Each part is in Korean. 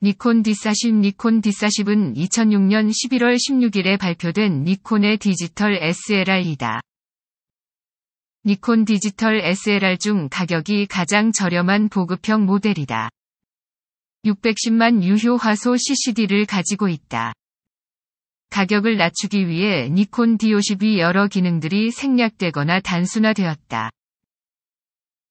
니콘 D40 니콘 D40은 2006년 11월 16일에 발표된 니콘의 디지털 SLR이다. 니콘 디지털 SLR 중 가격이 가장 저렴한 보급형 모델이다. 610만 유효 화소 CCD를 가지고 있다. 가격을 낮추기 위해 니콘 D50이 여러 기능들이 생략되거나 단순화되었다.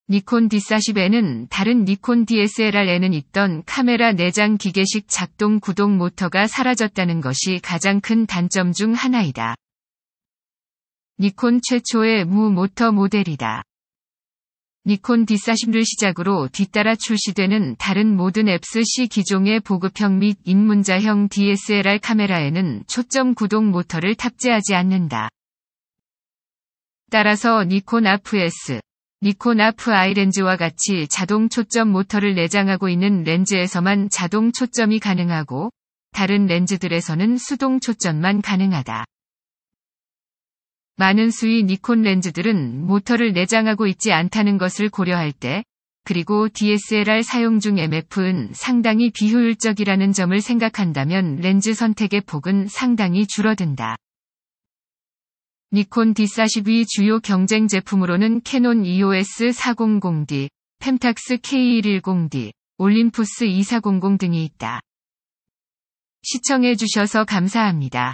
니콘 D40에는 다른 니콘 DSLR에는 있던 카메라 내장 기계식 작동 구동 모터가 사라졌다는 것이 가장 큰 단점 중 하나이다. 니콘 최초의 무 모터 모델이다. 니콘 D40를 시작으로 뒤따라 출시되는 다른 모든 APS-C 기종의 보급형 및 입문자형 DSLR 카메라에는 초점 구동 모터를 탑재하지 않는다. 따라서 니콘 AF-S, 니콘 아프 아이 렌즈와 같이 자동 초점 모터를 내장하고 있는 렌즈에서만 자동 초점이 가능하고 다른 렌즈들에서는 수동 초점만 가능하다. 많은 수의 니콘 렌즈들은 모터를 내장하고 있지 않다는 것을 고려할 때, 그리고 DSLR 사용 중 MF은 상당히 비효율적이라는 점을 생각한다면 렌즈 선택의 폭은 상당히 줄어든다. 니콘 D40의 주요 경쟁 제품으로는 캐논 EOS 400D, 펜탁스 K110D, 올림푸스 2400 등이 있다. 시청해주셔서 감사합니다.